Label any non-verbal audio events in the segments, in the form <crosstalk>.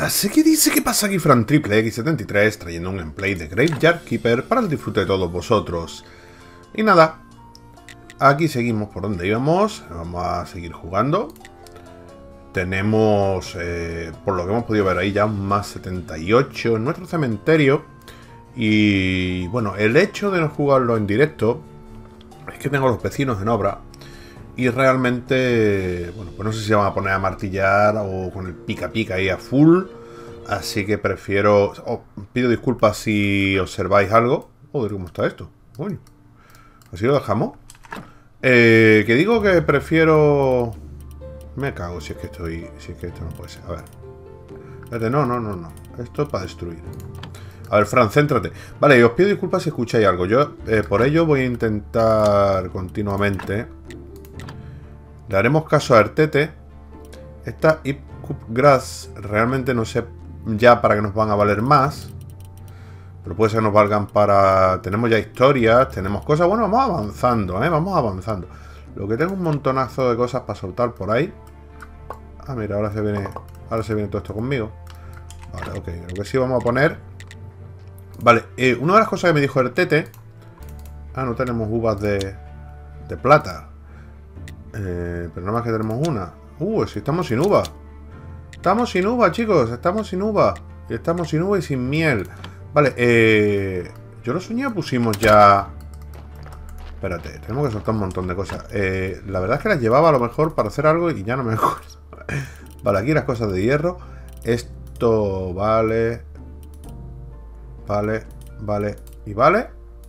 días, ¿qué dice que pasa aquí Fran Triple X73 trayendo un gameplay de Graveyard Keeper para el disfrute de todos vosotros? Y nada, aquí seguimos por donde íbamos, vamos a seguir jugando. Tenemos, eh, por lo que hemos podido ver ahí, ya un más 78 en nuestro cementerio. Y bueno, el hecho de no jugarlo en directo es que tengo a los vecinos en obra y realmente, bueno, pues no sé si van a poner a martillar o con el pica pica ahí a full. Así que prefiero... pido disculpas si observáis algo. Joder, ¿cómo está esto? Bueno, así lo dejamos. Eh, que digo que prefiero... Me cago si es que estoy... Si es que esto no puede ser. A ver. No, no, no, no. Esto es para destruir. A ver, Fran, céntrate. Vale, y os pido disculpas si escucháis algo. Yo, eh, por ello, voy a intentar continuamente le haremos caso a Artete. Esta Grass realmente no sé ya para qué nos van a valer más. Pero puede ser que nos valgan para... Tenemos ya historias, tenemos cosas... Bueno, vamos avanzando, ¿eh? Vamos avanzando. Lo que tengo un montonazo de cosas para soltar por ahí. Ah, mira, ahora se viene... Ahora se viene todo esto conmigo. Vale, ok. Lo que sí vamos a poner... Vale, eh, una de las cosas que me dijo Artete... Ah, no tenemos uvas de... De plata. Eh, pero nada más que tenemos una. Uh, si estamos sin uva. Estamos sin uva, chicos. Estamos sin uva. Estamos sin uva y sin miel. Vale, eh... Yo lo soñé pusimos ya... Espérate, tenemos que soltar un montón de cosas. Eh, la verdad es que las llevaba a lo mejor para hacer algo y ya no me <laughs> acuerdo. vale, aquí las cosas de hierro. Esto vale... Vale, vale y vale.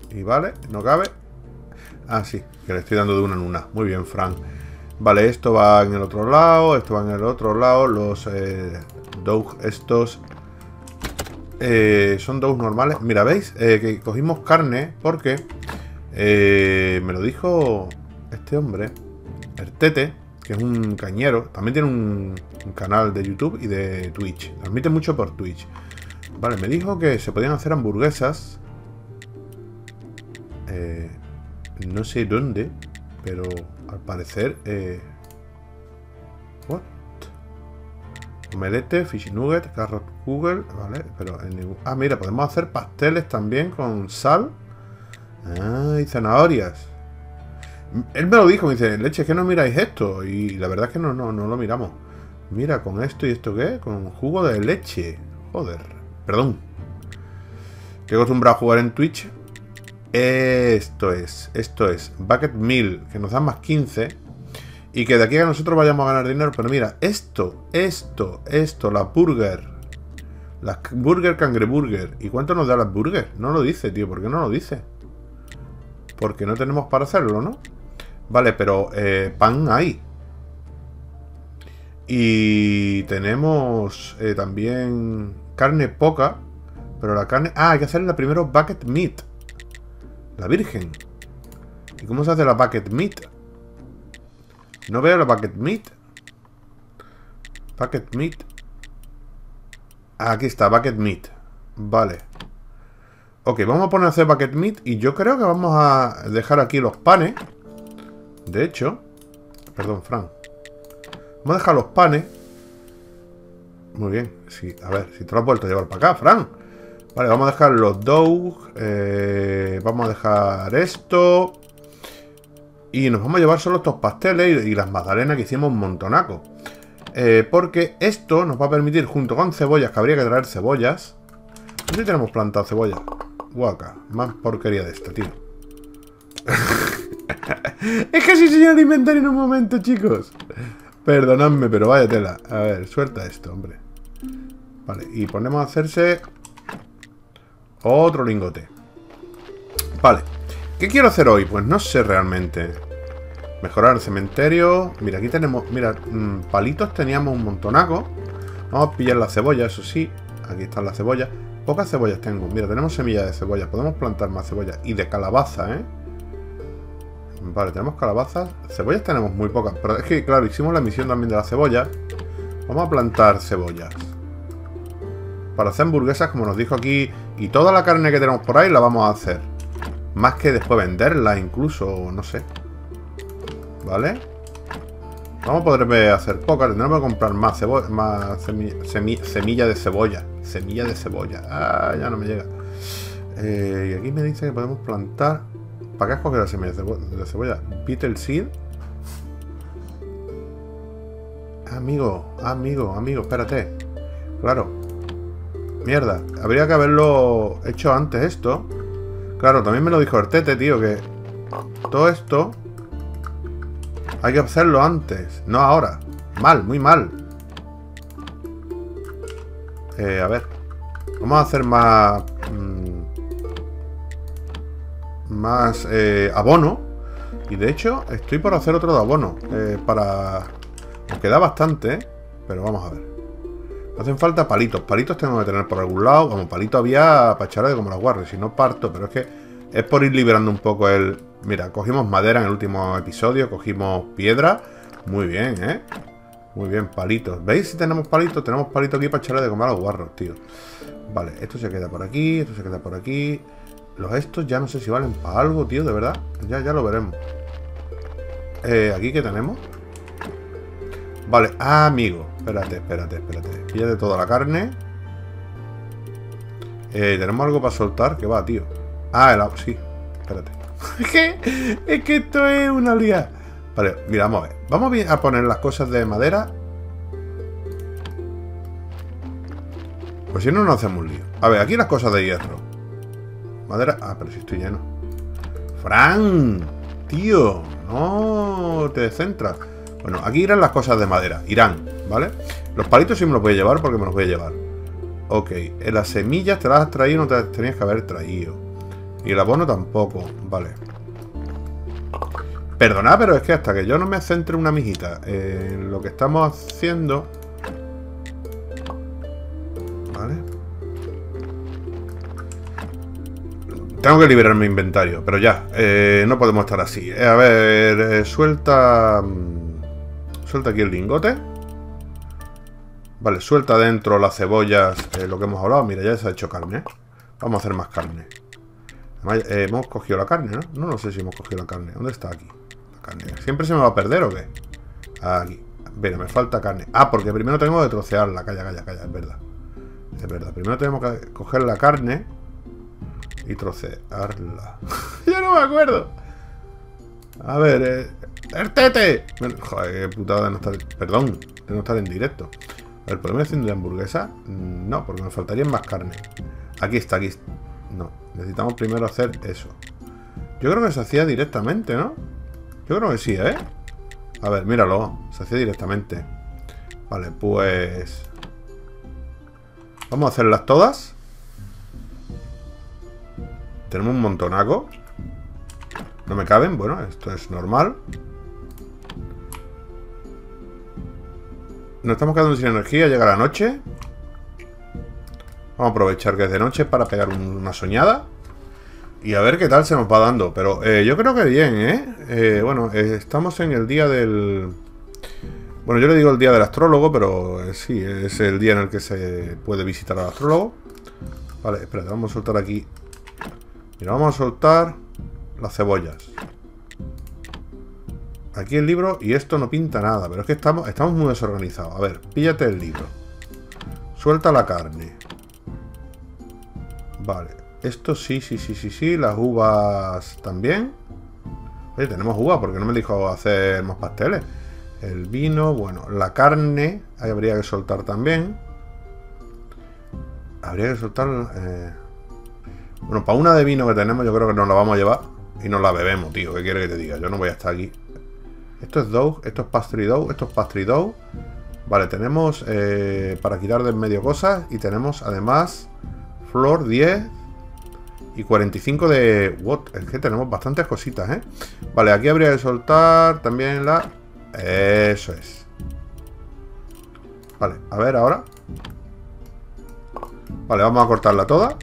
Y vale, no cabe. Ah, sí, que le estoy dando de una en una. Muy bien, Frank. Vale, esto va en el otro lado, esto va en el otro lado. Los eh, estos eh, son dogs normales. Mira, ¿veis? Eh, que cogimos carne porque eh, me lo dijo este hombre, Ertete, que es un cañero. También tiene un, canal de YouTube y de Twitch. Transmite mucho por Twitch. Vale, me dijo que se podían hacer hamburguesas. No sé dónde, pero al parecer... Eh... What? Omelette, fish nugget, carrot google, vale, pero Ah, mira, podemos hacer pasteles también con sal. Ah, y zanahorias. Él me lo dijo, me dice, leche, que no miráis esto. Y la verdad es que no, no, no lo miramos. Mira, con esto y esto qué? Con jugo de leche. Joder. Perdón. Que acostumbrado a jugar en Twitch esto es, esto es Bucket Mill, que nos da más 15. Y que de aquí a nosotros vayamos a ganar dinero. Pero mira, esto, esto, esto, la burger. La burger cangreburger. ¿Y cuánto nos da la burger? No lo dice, tío. ¿Por qué no lo dice? Porque no tenemos para hacerlo, ¿no? Vale, pero eh, pan hay. Y tenemos eh, también carne poca. Pero la carne... Ah, hay que hacerle primero bucket meat. La Virgen. ¿Y cómo se hace la bucket meat? No veo la bucket meat. Bucket meat. aquí está, bucket meat. Vale. Ok, vamos a poner a hacer bucket meat y yo creo que vamos a dejar aquí los panes. De hecho... Perdón, Fran. Vamos a dejar los panes. Muy bien. Sí, a ver, si te lo has vuelto a llevar para acá, Fran. Vale, vamos a dejar los dough. Eh, vamos a dejar esto. Y nos vamos a llevar solo estos pasteles y, las magdalenas que hicimos un montonaco. Eh, porque esto nos va a permitir, junto con cebollas, que habría que traer cebollas. No sé si tenemos plantado cebolla. Guaca, más porquería de esto, tío. <laughs> es que así se el inventario en un momento, chicos. Perdonadme, pero vaya tela. A ver, suelta esto, hombre. Vale, y ponemos a hacerse otro lingote. Vale. ¿Qué quiero hacer hoy? Pues no sé realmente. Mejorar el cementerio. Mira, aquí tenemos... Mira, mm, palitos teníamos un montonaco. Vamos a pillar la cebolla, eso sí. Aquí están las cebollas. Pocas cebollas tengo. Mira, tenemos semillas de cebolla. Podemos plantar más cebollas. Y de calabaza, ¿eh? Vale, tenemos calabazas. Cebollas tenemos muy pocas. Pero es que, claro, hicimos la misión también de la cebolla. Vamos a plantar cebollas para hacer hamburguesas, como nos dijo aquí. Y toda la carne que tenemos por ahí la vamos a hacer. Más que después venderla incluso, no sé. ¿Vale? Vamos a poder hacer pocas. Tendremos que comprar más, más semilla de cebolla. Semilla de cebolla. Ah, ya no me llega. Eh, y aquí me dice que podemos plantar. ¿Para qué escoger la semilla de cebolla? Beetle seed. Amigo, amigo, amigo, espérate. Claro. Mierda, habría que haberlo hecho antes esto. Claro, también me lo dijo Artete, tío, que todo esto hay que hacerlo antes, no ahora. Mal, muy mal. Eh, a ver. Vamos a hacer más... Mm, más eh, abono. Y de hecho, estoy por hacer otro de abono. Eh, para... Nos queda bastante, pero vamos a ver. Hacen falta palitos. Palitos tengo que tener por algún lado. Como palito había para de como las guardes. Si no parto, pero es que es por ir liberando un poco el, Mira, cogimos madera en el último episodio, cogimos piedra. Muy bien, ¿eh? Muy bien, palitos. ¿Veis si tenemos palitos? Tenemos palitos aquí para echarle de comer a los guarros, tío. Vale, esto se queda por aquí, esto se queda por aquí. Los estos ya no sé si valen para algo, tío, de verdad. Ya, ya lo veremos. Eh, ¿Aquí qué tenemos? Vale, amigo. Espérate, espérate, espérate. Píllate toda la carne. Eh, ¿Tenemos algo para soltar? ¿Qué va, tío? Ah, el... Sí, espérate. <laughs> es, que, es que esto es una liga. Vale, mira, vamos a ver. Vamos a poner las cosas de madera. Pues si no, no hacemos un lío. A ver, aquí las cosas de hierro. Madera. Ah, pero si estoy lleno. Fran, tío, no te centras. Bueno, aquí irán las cosas de madera. Irán, ¿vale? Los palitos sí me los voy a llevar porque me los voy a llevar. Ok, las semillas te las has traído no te las tenías que haber traído. Y el abono tampoco. Vale. Perdona, pero es que hasta que yo no me centre una mijita en lo que estamos haciendo... Vale. Tengo que liberar mi inventario, pero ya, eh, no podemos estar así. A ver, eh, suelta... Mm, suelta aquí el lingote. Vale, suelta dentro las cebollas, lo que hemos hablado. Mira, ya se ha hecho carne. Vamos a hacer más carne. Eh, hemos cogido la carne, ¿no? No, sé si hemos cogido la carne. ¿Dónde está aquí? La carne. ¿Siempre se me va a perder o qué? Aquí. Mira, me falta carne. Ah, porque primero tengo que trocearla. Calla, calla, calla. Es verdad. Es verdad. Primero tenemos que coger la carne y trocearla. <laughs> ya no me acuerdo. A ver, eh, ¡El tete! Joder, qué putada de no estar... Perdón, de no estar en directo. A ver, ¿podemos hacer de hamburguesa? No, porque me faltaría más carne. Aquí está, aquí está. No, necesitamos primero hacer eso. Yo creo que se hacía directamente, ¿no? Yo creo que sí, ¿eh? A ver, míralo. Se hacía directamente. Vale, pues... Vamos a hacerlas todas. Tenemos un montonaco. No me caben. Bueno, esto es normal. Nos estamos quedando sin energía. Llega la noche. Vamos a aprovechar que es de noche para pegar una soñada. Y a ver qué tal se nos va dando. Pero eh, yo creo que bien, ¿eh? eh bueno, eh, estamos en el día del... Bueno, yo le digo el día del astrólogo, pero sí, es el día en el que se puede visitar al astrólogo. Vale, espérate, vamos a soltar aquí. Mira, vamos a soltar las cebollas. Aquí el libro, y esto no pinta nada, pero es que estamos, muy desorganizados. A ver, píllate el libro. Suelta la carne. Vale. Esto sí, sí, sí, sí, sí. Las uvas también. Oye, tenemos uvas, porque no me dijo hacer más pasteles. El vino, bueno, la carne habría que soltar también. Habría que soltar... Eh, bueno, para una de vino que tenemos yo creo que nos la vamos a llevar y nos la bebemos, tío. ¿Qué quiere que te diga? Yo no voy a estar aquí. Esto es dough, esto es pastry dough, esto es pastry dough. Vale, tenemos eh, para quitar de en medio cosas y tenemos además Flor 10 y 45 de what. Es que tenemos bastantes cositas, ¿eh? Vale, aquí habría que soltar también la... Eso es. Vale, a ver ahora. Vale, vamos a cortarla toda.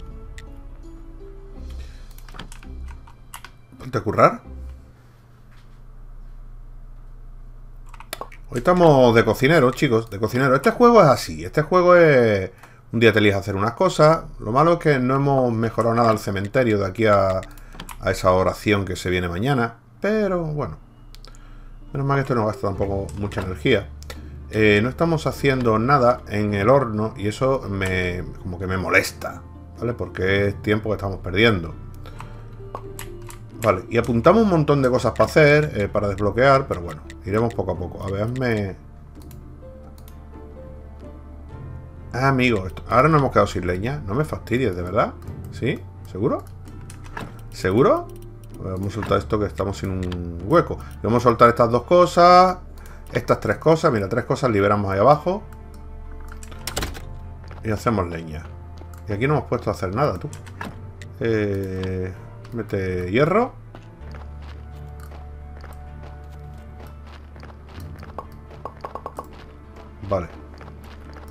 Ponte currar. Hoy estamos de cocinero, chicos, de cocinero. Este juego es así. Este juego es un día te eliges hacer unas cosas. Lo malo es que no hemos mejorado nada el cementerio de aquí a, esa oración que se viene mañana. Pero bueno. Menos mal que esto no gasta tampoco mucha energía. Eh, no estamos haciendo nada en el horno y eso como que me molesta, ¿vale? Porque es tiempo que estamos perdiendo. Vale, y apuntamos un montón de cosas para hacer, eh, para desbloquear, pero bueno, iremos poco a poco. A ver, Ah, amigo, ahora nos hemos quedado sin leña. No me fastidies, ¿de verdad? ¿Sí? ¿Seguro? ¿Seguro? Vamos a soltar esto que estamos sin un hueco. vamos a soltar estas dos cosas. Estas tres cosas. Mira, tres cosas liberamos ahí abajo. Y hacemos leña. Y aquí no hemos puesto a hacer nada, tú. Eh, mete hierro. Vale.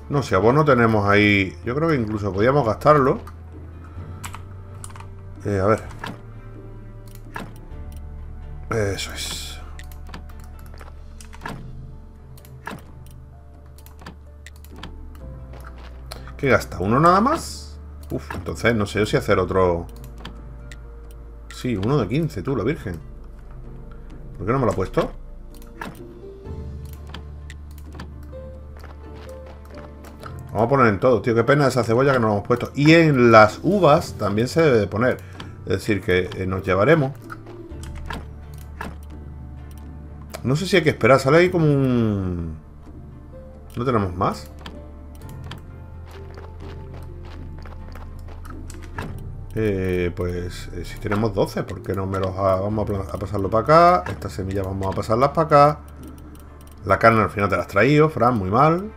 No sé, abono tenemos ahí... Yo creo que incluso podíamos gastarlo. Eh, a ver. Eso es. ¿Qué gasta? ¿Uno nada más? Uf, entonces no sé yo si hacer otro... Sí, uno de 15, tú, la virgen. ¿Por qué no me lo ha puesto? Vamos a poner en todo, tío. Qué pena esa cebolla que no lo hemos puesto. Y en las uvas también se debe de poner. Es decir, que eh, nos llevaremos No sé si hay que esperar. Sale ahí como un... ¿No tenemos más? Eh, pues eh, si tenemos 12, ¿por qué no me los vamos a, pasarlo para acá? Estas semillas vamos a pasarlas para acá. La carne al final te la has traído, Fran, muy mal.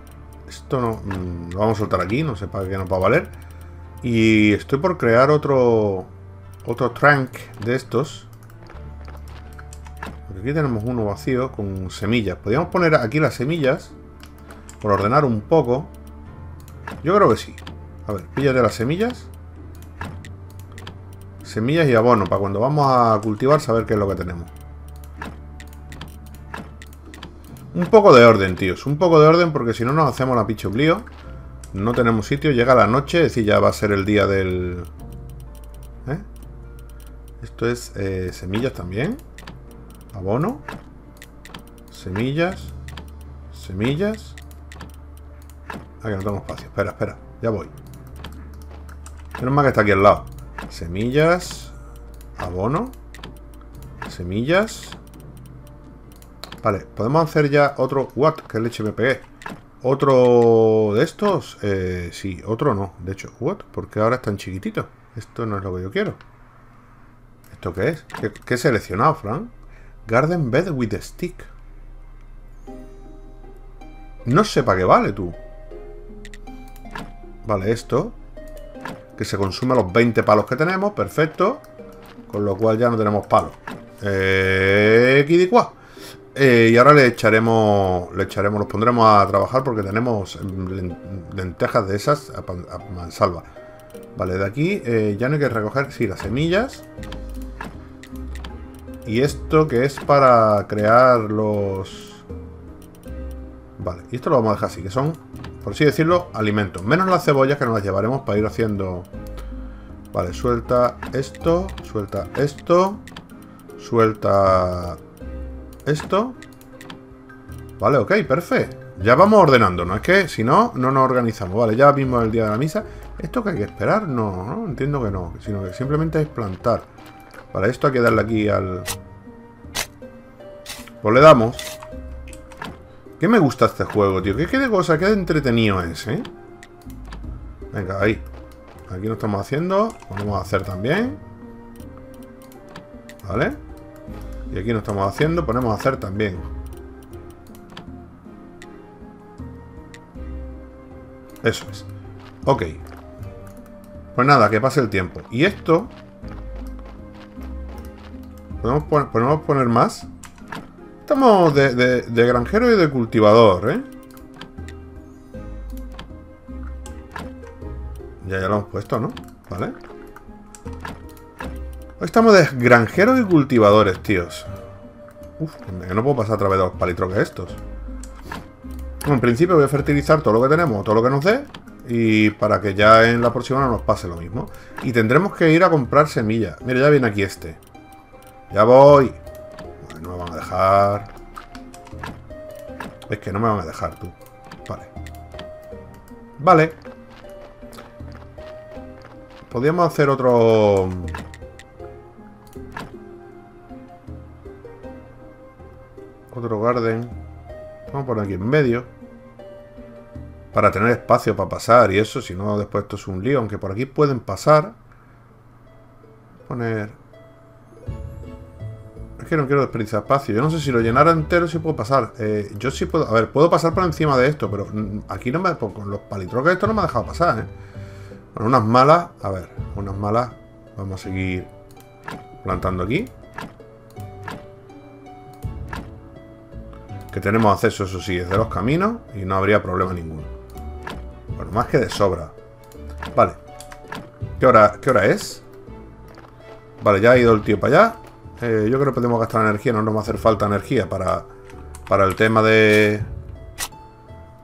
Esto no mm, lo vamos a soltar aquí, no sé para qué nos va a valer. Y estoy por crear otro otro trunk de estos aquí tenemos uno vacío con semillas. Podríamos poner aquí las semillas. Por ordenar un poco. Yo creo que sí. A ver, píllate las semillas. Semillas y abono, para cuando vamos a cultivar saber qué es lo que tenemos. Un poco de orden, tíos. Un poco de orden porque si no nos hacemos la picho lío. No tenemos sitio. Llega la noche, es decir, ya va a ser el día del... ¿Eh? Esto es eh, semillas también. Abono. Semillas. Semillas. Ah, que no tengo espacio. Espera, espera. Ya voy. Menos mal que está aquí al lado. Semillas. Abono. Semillas. Vale, podemos hacer ya otro... What? ¿Qué leche me pegué? ¿Otro de estos? Eh, sí, otro no. De hecho, what? Porque ahora es tan chiquitito. Esto no es lo que yo quiero. ¿Esto qué es? ¿Qué, qué he seleccionado, Frank? Garden bed with stick. No sé para qué vale, tú. Vale, esto. Que se consume los 20 palos que tenemos. Perfecto. Con lo cual ya no tenemos palos. Eh, eh, y ahora le echaremos, le echaremos, los pondremos a trabajar porque tenemos lentejas de esas a, mansalva. Vale, de aquí eh, ya no hay que recoger, sí, las semillas. Y esto que es para crear los... Vale, y esto lo vamos a dejar así, que son, por así decirlo, alimentos. Menos las cebollas que nos las llevaremos para ir haciendo... Vale, suelta esto, suelta esto, suelta esto. Vale, ok, perfecto. Ya vamos ordenando, ¿no? Es que si no, no nos organizamos. Vale, ya vimos el día de la misa. ¿Esto que hay que esperar? No, no, entiendo que no. Sino que simplemente es plantar. Para esto hay que darle aquí al... Pues le damos. ¿Qué me gusta este juego, tío? ¿Qué, qué de cosa? ¿Qué de entretenido es, eh? Venga, ahí. Aquí lo estamos haciendo. Podemos hacer también. ¿Vale? Y aquí lo estamos haciendo. Ponemos a hacer también. Eso es. Ok. Pues nada, que pase el tiempo. Y esto ¿Podemos poner, más? Estamos de, granjero y de cultivador, ¿eh? Ya, ya lo hemos puesto, ¿no? Vale. Estamos de granjeros y cultivadores, tíos. Uf, que no puedo pasar a través de los palitroques estos. En principio voy a fertilizar todo lo que tenemos, todo lo que nos dé. Y para que ya en la próxima no nos pase lo mismo. Y tendremos que ir a comprar semillas. Mira, ya viene aquí este. Ya voy. No me van a dejar. Es que no me van a dejar, tú. Vale. Vale. Podríamos hacer otro... Otro garden. Vamos a poner aquí en medio. Para tener espacio para pasar y eso. Si no, después esto es un lío. Aunque por aquí pueden pasar. Poner... Que no quiero desperdiciar espacio. Yo no sé si lo llenara entero si puedo pasar. Eh, yo sí puedo... A ver, puedo pasar por encima de esto. Pero mm, aquí no me... Con los palitroques esto no me ha dejado pasar, ¿eh? Bueno, unas malas... A ver, unas malas... Vamos a seguir plantando aquí. Que tenemos acceso, eso sí, desde los caminos y no habría problema ninguno. Bueno, más que de sobra. Vale. ¿Qué hora, qué hora es? Vale, ya ha ido el tío para allá. Eh, yo creo que podemos gastar energía, no nos va a hacer falta energía para, para el tema de,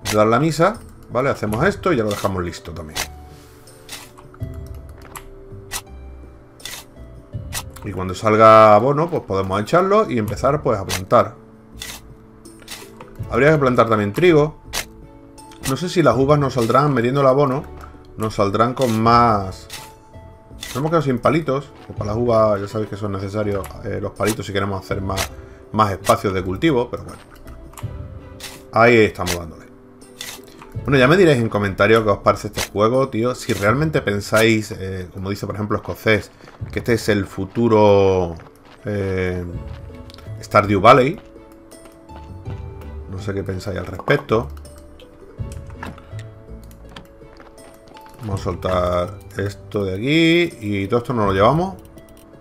de dar la misa. Vale, hacemos esto y ya lo dejamos listo también. Y cuando salga abono, pues podemos echarlo y empezar pues a plantar. Habría que plantar también trigo. No sé si las uvas nos saldrán, metiendo el abono, nos saldrán con más... Nos hemos quedado sin palitos, que para las uvas ya sabéis que son necesarios eh, los palitos si queremos hacer más, más espacios de cultivo, pero bueno. Ahí estamos dándole. Bueno, ya me diréis en comentarios qué os parece este juego, tío. Si realmente pensáis, eh, como dice por ejemplo Escocés, que este es el futuro eh, Stardew Valley, no sé qué pensáis al respecto. Vamos a soltar esto de aquí. Y todo esto no lo llevamos.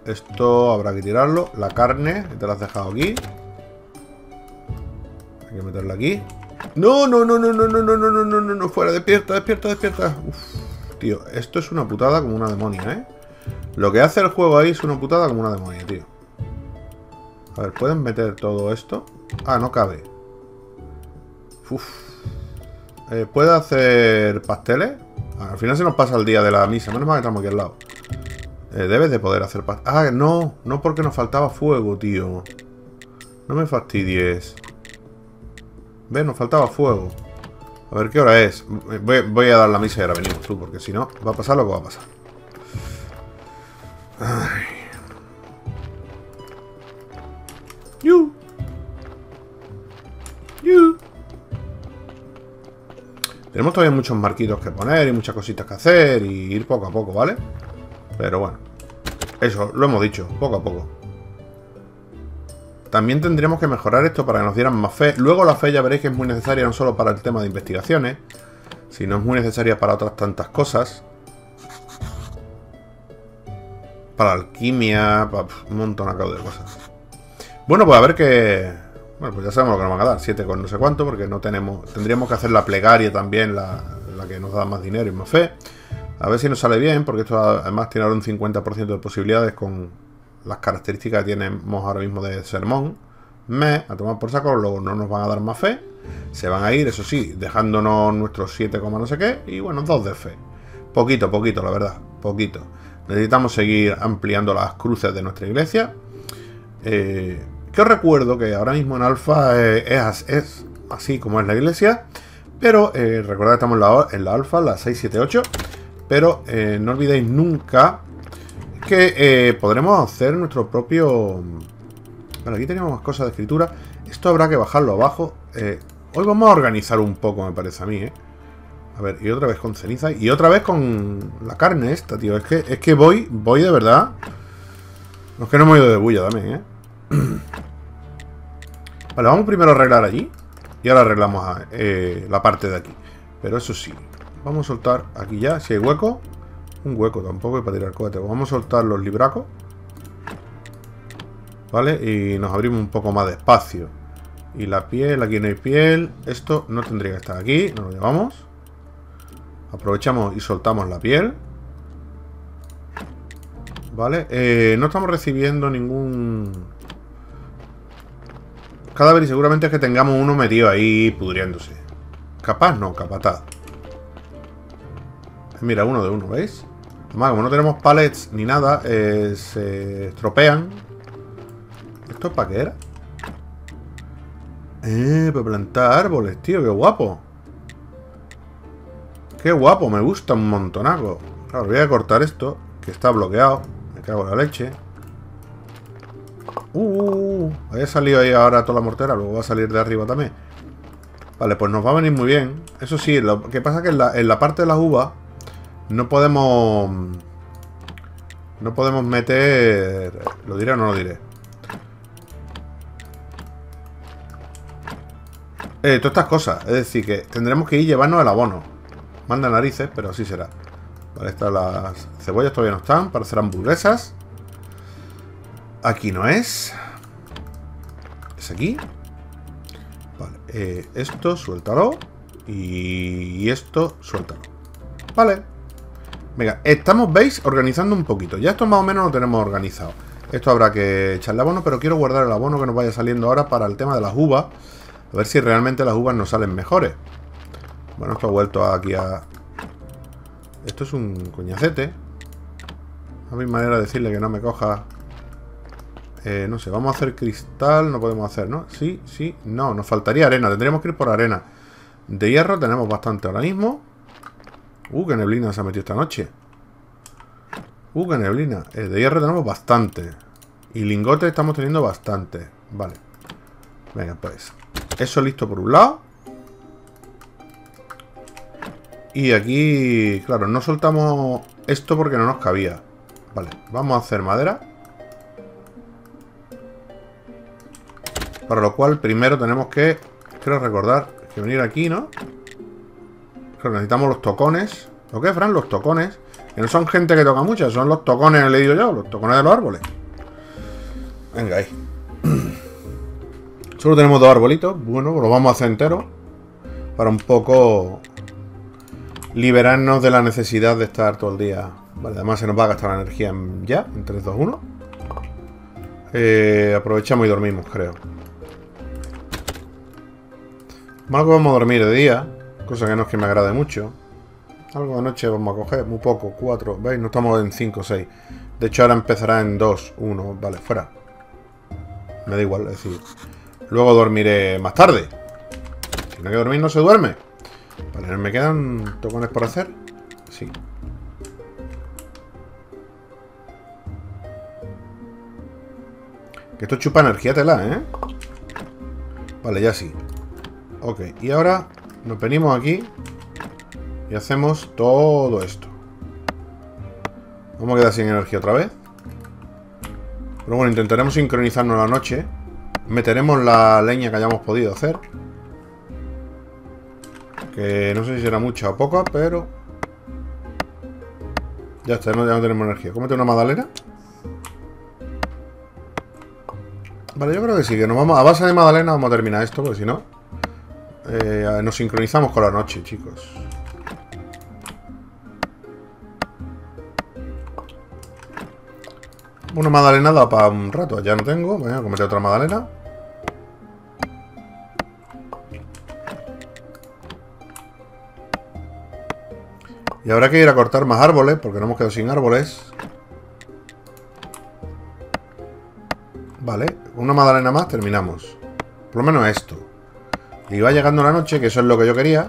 Esto habrá que tirarlo. La carne, te la has dejado aquí. Hay que meterla aquí. No, no, no, no, no, no, no, no, no, no, no, no, fuera, despierta, despierta, despierta. Uf, tío, esto es una putada como una demonia, ¿eh? Lo que hace el juego ahí es una putada como una demonia, tío. A ver, ¿pueden meter todo esto? Ah, no cabe. Eh, ¿Puede hacer pasteles? Al final se nos pasa el día de la misa. Menos mal que estamos aquí al lado. Eh, debes de poder hacer pasteles. Ah, no. No porque nos faltaba fuego, tío. No me fastidies. ¿Ves? Nos faltaba fuego. A ver qué hora es. Voy, a dar la misa y ahora venimos tú, porque si no, va a pasar lo que va a pasar. Ay. You. You. Tenemos todavía muchos marquitos que poner y muchas cositas que hacer y ir poco a poco, ¿vale? Pero bueno, eso, lo hemos dicho, poco a poco. También tendríamos que mejorar esto para que nos dieran más fe. Luego la fe ya veréis que es muy necesaria no solo para el tema de investigaciones, sino es muy necesaria para otras tantas cosas. Para alquimia, para un montón de cosas. Bueno, pues a ver qué, bueno, pues ya sabemos lo que nos van a dar, 7 con no sé cuánto, porque no tenemos... Tendríamos que hacer la plegaria también, la, que nos da más dinero y más fe. A ver si nos sale bien, porque esto además tiene ahora un 50% de posibilidades con las características que tenemos ahora mismo de sermón. Me, a tomar por saco, luego no nos van a dar más fe. Se van a ir, eso sí, dejándonos nuestros 7, no sé qué, y bueno, 2 de fe. Poquito, poquito, la verdad, poquito. Necesitamos seguir ampliando las cruces de nuestra iglesia. Eh, os recuerdo que ahora mismo en alfa eh, es, así como es la iglesia, pero eh, recordad que estamos en la, la alfa, la 678, pero eh, no olvidéis nunca que podremos hacer nuestro propio... Bueno, aquí tenemos más cosas de escritura. Esto habrá que bajarlo abajo. hoy vamos a organizar un poco, me parece a mí, ¿eh? A ver, y otra vez con ceniza. Y otra vez con la carne esta, tío. Es que, es que voy, voy de verdad. No es que no hemos ido de bulla también, ¿eh? <clears throat> Vale, vamos primero a arreglar allí. Y ahora arreglamos eh, la parte de aquí. Pero eso sí, vamos a soltar aquí ya, si hay hueco. Un hueco tampoco para tirar cohete. Vamos a soltar los libracos. ¿Vale? Y nos abrimos un poco más de espacio. Y la piel, aquí no hay piel. Esto no tendría que estar aquí. Nos lo llevamos. Aprovechamos y soltamos la piel. ¿Vale? Eh, no estamos recibiendo ningún cadáver y seguramente es que tengamos uno metido ahí pudriéndose. Capaz no, capataz. Mira, uno de uno, ¿veis? Además, como no tenemos pallets ni nada, eh, se estropean. ¿Esto para qué era? Eh, para plantar árboles, tío, qué guapo. Qué guapo, me gusta un montonaco. Claro, voy a cortar esto, que está bloqueado. Me cago en la leche. Uh, uh, uh, había salido ahí ahora toda la mortera, luego va a salir de arriba también. Vale, pues nos va a venir muy bien. Eso sí, lo que pasa es que en la, en la parte de las uvas no podemos... No podemos meter... ¿Lo diré o no lo diré? Eh, todas estas cosas. Es decir, que tendremos que ir llevarnos el abono. Manda narices, pero así será. Vale, estas las cebollas todavía no están para hacer hamburguesas. Aquí no es. ¿Es aquí? Vale, eh, esto suéltalo. Y esto suéltalo. Vale. Venga, estamos, ¿veis? Organizando un poquito. Ya esto más o menos lo tenemos organizado. Esto habrá que echarle abono, pero quiero guardar el abono que nos vaya saliendo ahora para el tema de las uvas. A ver si realmente las uvas nos salen mejores. Bueno, esto ha vuelto aquí a... Esto es un coñacete. A mi manera de decirle que no me coja... Eh, no sé, vamos a hacer cristal, no podemos hacer, ¿no? Sí, sí, no, nos faltaría arena, tendríamos que ir por arena. De hierro tenemos bastante ahora mismo. Uh, qué neblina se ha metido esta noche. Uh, qué neblina. Eh, de hierro tenemos bastante. Y lingotes estamos teniendo bastante. Vale. Venga, pues. Eso listo por un lado. Y aquí, claro, no soltamos esto porque no nos cabía. Vale, vamos a hacer madera. Para lo cual primero tenemos que, creo recordar, que venir aquí, ¿no? necesitamos los tocones. ¿Lo qué, Fran? Los tocones. Que no son gente que toca mucho, son los tocones, le digo yo, los tocones de los árboles. Venga, ahí. <clears throat> Solo tenemos dos arbolitos. Bueno, los vamos a hacer enteros. Para un poco liberarnos de la necesidad de estar todo el día. Vale, además se nos va a gastar la energía ya, en 3, 2, 1. aprovechamos y dormimos, creo. Que vamos a dormir de día, cosa que no es que me agrade mucho. Algo de noche vamos a coger, muy poco, 4, ¿veis? No estamos en 5, 6. De hecho ahora empezará en 2, 1, vale, fuera. Me da igual, es decir, Luego dormiré más tarde. Si no hay que dormir, no se duerme. Vale, ¿me quedan tocones por hacer? Sí. Que esto chupa energía tela, ¿eh? Vale, ya sí. Ok, y ahora nos venimos aquí y hacemos todo esto. Vamos a quedar sin energía otra vez. Pero bueno, intentaremos sincronizarnos la noche Meteremos la leña que hayamos podido hacer. Que no sé si será mucha o poca, pero... Ya está, ya no tenemos energía. ¿Cómete una magdalena? Vale, yo creo que sí, que nos vamos... A base de magdalena vamos a terminar esto, porque si no... Eh, nos sincronizamos con la noche, chicos. Una magdalena da para un rato. Ya no tengo. Voy a cometer otra magdalena. Y habrá que ir a cortar más árboles, porque no hemos quedado sin árboles. Vale, una magdalena más terminamos. Por lo menos esto. Y va llegando la noche, que eso es lo que yo quería.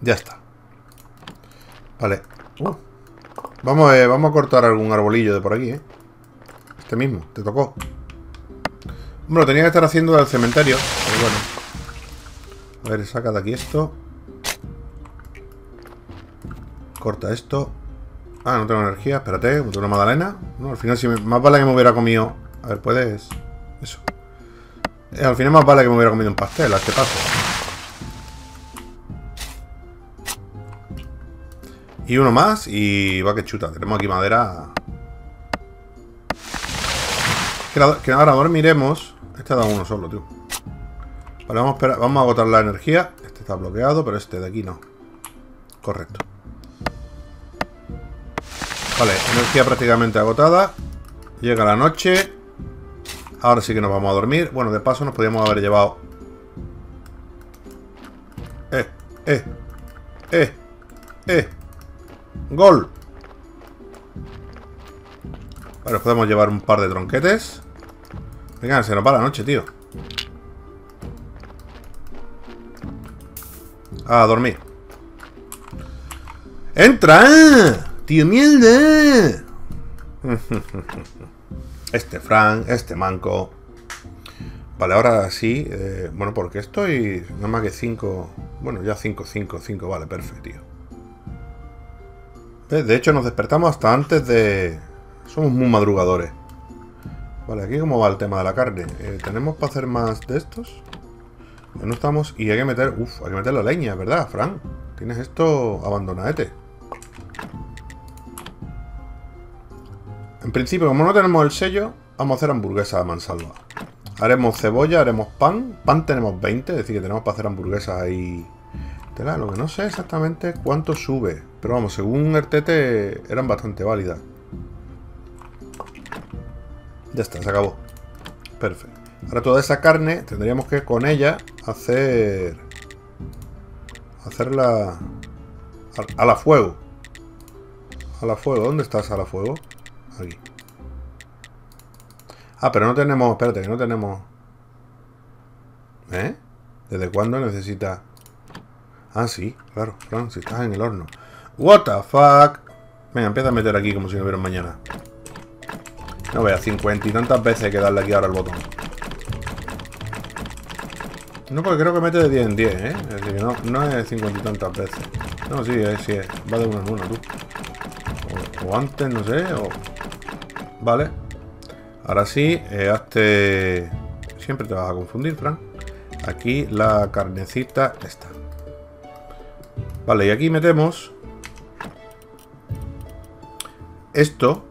Ya está. Vale. Uh. Vamos, eh, vamos a cortar algún arbolillo de por aquí, ¿eh? Este mismo, te tocó. Bueno, tenía que estar haciendo del cementerio, pero bueno. A ver, saca de aquí esto. Corta esto. Ah, no tengo energía, espérate, una magdalena. No, al final si más vale que me hubiera comido... A ver, puedes... Eso. Eh, al final más vale que me hubiera comido un pastel, a este paso. Y uno más y va que chuta. Tenemos aquí madera. Que, ahora dormiremos. Este da uno solo, tío. Vale, vamos a, esperar, vamos a agotar la energía. Este está bloqueado, pero este de aquí no. Correcto. Vale, energía prácticamente agotada. Llega la noche. Ahora sí que nos vamos a dormir. Bueno, de paso nos podríamos haber llevado... Eh, eh, eh, eh. ¡Gol! Vale, podemos llevar un par de tronquetes. Venga, se nos va la noche, tío. A dormir. ¡Entra! ¡Tío mierda! <laughs> Este Frank, este manco. Vale, ahora sí. Eh, bueno, porque estoy nada más que 5. Bueno, ya 5, 5, 5. Vale, perfecto, tío. De hecho, nos despertamos hasta antes de... Somos muy madrugadores. Vale, aquí cómo va el tema de la carne. Eh, ¿Tenemos para hacer más de estos? No estamos... Y hay que meter... Uf, hay que meter la leña, ¿verdad, Frank? Tienes esto abandonadete. En principio, como no tenemos el sello, vamos a hacer hamburguesas a mansalva. Haremos cebolla, haremos pan. Pan tenemos 20, es decir, que tenemos para hacer hamburguesas ahí. lo que no sé exactamente cuánto sube. Pero vamos, según el TT eran bastante válidas. Ya está, se acabó. Perfecto. Ahora toda esa carne tendríamos que con ella hacer... Hacerla... A, la fuego. A la fuego. ¿Dónde estás a la fuego? Aquí. Ah, pero no tenemos... Espérate, que no tenemos... ¿Eh? ¿Desde cuándo necesita...? Ah, sí, claro, claro, si estás en el horno. What the fuck? Venga, empieza a meter aquí como si no hubiera mañana. No veas, cincuenta y tantas veces hay que darle aquí ahora el botón. No, porque creo que mete de 10 en 10, ¿eh? Es decir, no, no es cincuenta y tantas veces. No, sí, sí es. Va de uno en uno, tú. O, antes, no sé, o... Vale. Ahora sí, eh, hazte... Siempre te vas a confundir, Fran. Aquí la carnecita está. Vale, y aquí metemos... Esto.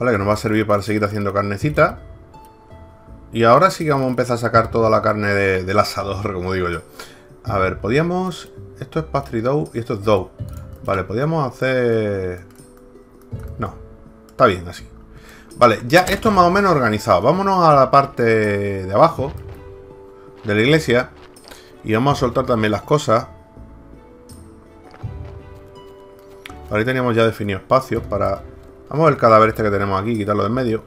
Vale, que nos va a servir para seguir haciendo carnecita. Y ahora sí que vamos a empezar a sacar toda la carne del asador, como digo yo. A ver, podíamos... Esto es pastry dough y esto es dough. Vale, podíamos hacer... No, está bien así. Vale, ya esto es más o menos organizado. Vámonos a la parte de abajo de la iglesia. Y vamos a soltar también las cosas. Ahí teníamos ya definido espacios para... Vamos a ver el cadáver este que tenemos aquí, quitarlo de en medio.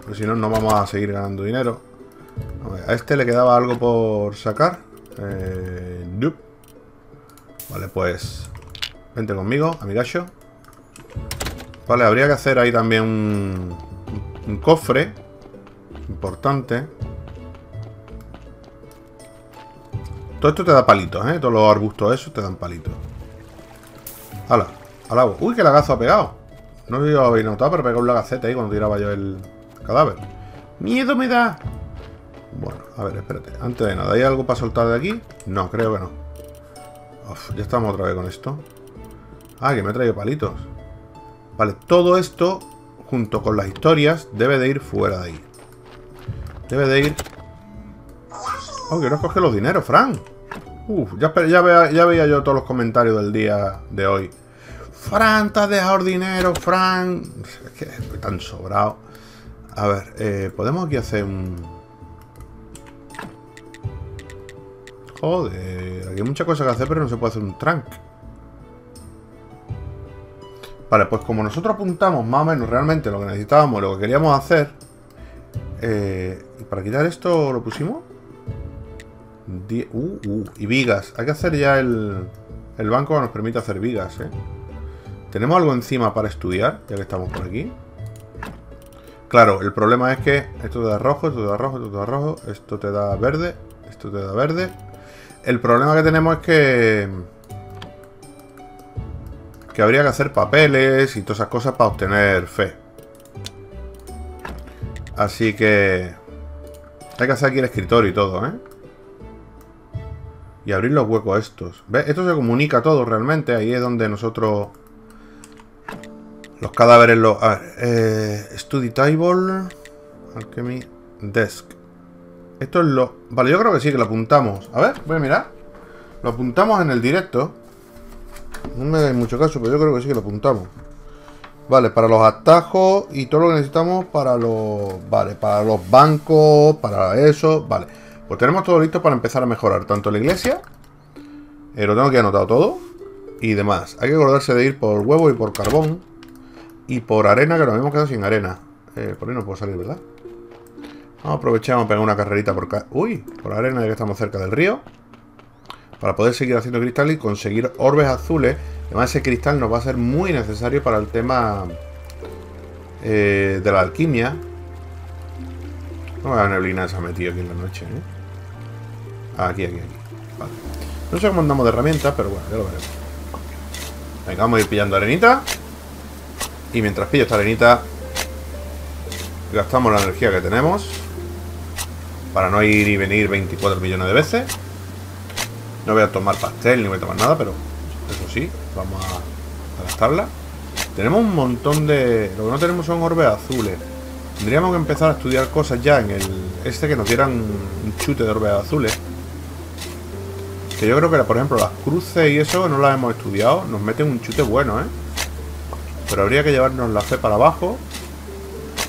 Porque si no, no vamos a seguir ganando dinero. A, este le quedaba algo por sacar. Eh, Vale, pues... Vente conmigo, amigacho. Vale, habría que hacer ahí también un, cofre. Importante. Todo esto te da palitos, ¿eh? Todos los arbustos esos te dan palitos. ¡Hala! ¡Al agua! ¡Uy, qué lagazo ha pegado! No lo habéis notado, pero pegó un lagacete ahí cuando tiraba yo el, cadáver. ¡Miedo me da! Bueno, a ver, espérate. Antes de nada, ¿hay algo para soltar de aquí? No, creo que no. ya estamos otra vez con esto. Ah, que me he traído palitos. Vale, todo esto, junto con las historias, debe de ir fuera de ahí. Debe de ir... Oh, quiero escoger los dineros, Fran. Uf, ya, veía yo todos los comentarios del día de hoy. Fran, te has dejado dinero, Fran. Es que estoy tan sobrado. A ver, eh, podemos aquí hacer un... Joder, aquí hay muchas cosas que hacer, pero no se puede hacer un trunk. Vale, pues como nosotros apuntamos más o menos realmente lo que necesitábamos, lo que queríamos hacer... Eh, para quitar esto lo pusimos. uh, uh, y vigas. Hay que hacer ya el, el banco que nos permite hacer vigas, ¿eh? ¿Tenemos algo encima para estudiar, ya que estamos por aquí? Claro, el problema es que esto te da rojo, esto te da rojo, esto te da rojo, esto te da verde, esto te da verde. El problema que tenemos es que... Que habría que hacer papeles y todas esas cosas para obtener fe. Así que... Hay que hacer aquí el escritorio y todo, ¿eh? Y abrir los huecos estos. ¿Ves? Esto se comunica todo realmente. Ahí es donde nosotros los cadáveres, los... A ver, eh, Study Table, Alchemy, Desk. Esto es lo... Vale, yo creo que sí, que lo apuntamos. A ver, voy a mirar. Lo apuntamos en el directo. No me da mucho caso, pero yo creo que sí que lo apuntamos. Vale, para los atajos y todo lo que necesitamos para los... Vale, para los bancos, para eso... Vale, pues tenemos todo listo para empezar a mejorar tanto la iglesia. Eh, lo tengo que anotado todo. Y demás. Hay que acordarse de ir por huevo y por carbón. Y por arena, que nos hemos quedado sin arena. Eh, por ahí no puedo salir, ¿verdad? Vamos a aprovechar, vamos a pegar una carrerita por, Uy, por arena ya que estamos cerca del río. Para poder seguir haciendo cristal y conseguir orbes azules. Además ese cristal nos va a ser muy necesario para el tema eh, de la alquimia. No la neblina se ha metido aquí en la noche, ¿eh? Ah, aquí, aquí, aquí. Vale. No sé cómo andamos de herramientas, pero bueno, ya lo veremos. Venga, vamos a ir pillando arenita. Y mientras pillo esta arenita, gastamos la energía que tenemos. Para no ir y venir 24 millones de veces. No voy a tomar pastel ni voy a tomar nada, pero eso sí, vamos a gastarla. Tenemos un montón de... Lo que no tenemos son orbes azules. Tendríamos que empezar a estudiar cosas ya en el... Este que nos dieran un chute de orbes azules. Que yo creo que, por ejemplo, las cruces y eso no las hemos estudiado. Nos meten un chute bueno, ¿eh? Pero habría que llevarnos la fe para abajo.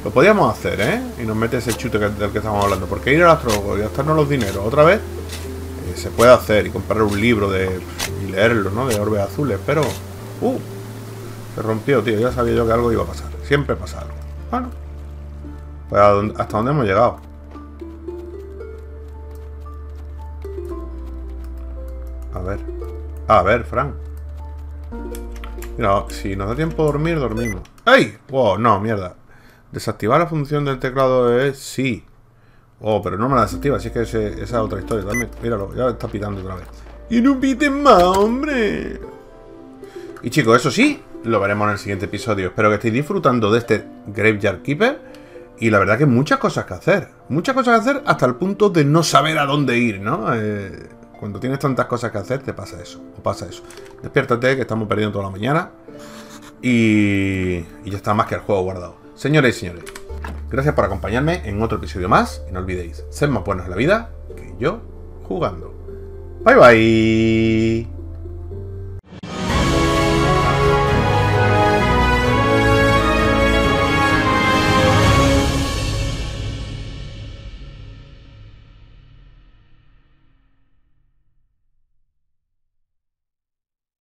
Lo podíamos hacer, ¿eh? Y nos mete ese chute del que estamos hablando. Porque ir al astrólogo y gastarnos los dineros otra vez se puede hacer. Y comprar un libro de y leerlo, ¿no? De orbes azules. Pero... ¡Uh! Se rompió, tío. Ya sabía yo que algo iba a pasar. Siempre pasa algo. Bueno. Pues hasta dónde hemos llegado. A ver. A ver, Frank. Mira, si nos da tiempo a dormir, dormimos. ¡Ey! Wow, no, mierda. Desactivar la función del teclado es sí. Oh, pero no me la desactiva, así que esa es otra historia también. Míralo, ya está pitando otra vez. Y no piten más, hombre. Y chicos, eso sí, lo veremos en el siguiente episodio. Espero que estéis disfrutando de este Graveyard Keeper. Y la verdad que muchas cosas que hacer. Muchas cosas que hacer hasta el punto de no saber a dónde ir, ¿no? Eh, cuando tienes tantas cosas que hacer, te pasa eso. O pasa eso. Despiértate, que estamos perdiendo toda la mañana. Y, y ya está más que el juego guardado. Señores y señores, gracias por acompañarme en otro episodio más. Y no olvidéis, ser más buenos en la vida que yo jugando. Bye bye.